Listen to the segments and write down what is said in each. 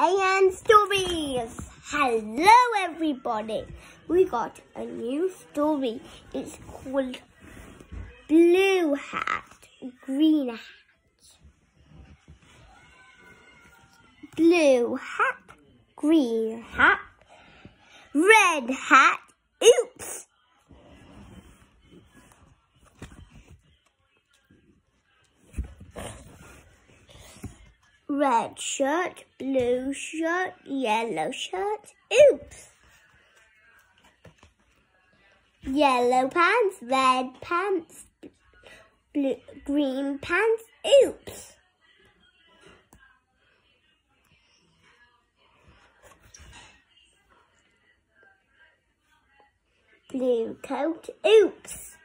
Ayaan's Stories. Hello everybody. We got a new story. It's called Blue Hat, Green Hat. Blue hat, green hat, red hat. Oops! Red shirt, blue shirt, yellow shirt. Oops! Yellow pants, red pants, blue, green pants. Oops! Blue coat. Oops!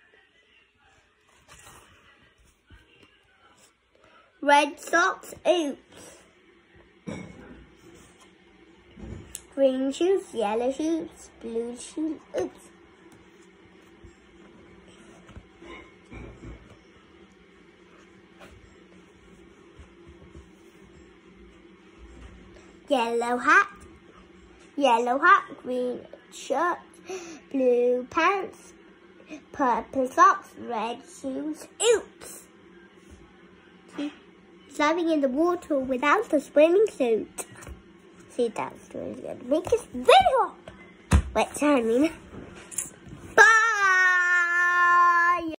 Red socks, oops. Green shoes, yellow shoes, blue shoes, oops. Yellow hat, yellow hat, green shirt, blue pants, purple socks, red shoes, oops diving in the water without a swimming suit. See, that's really good. Make it very hot. Wait, sorry, Mina.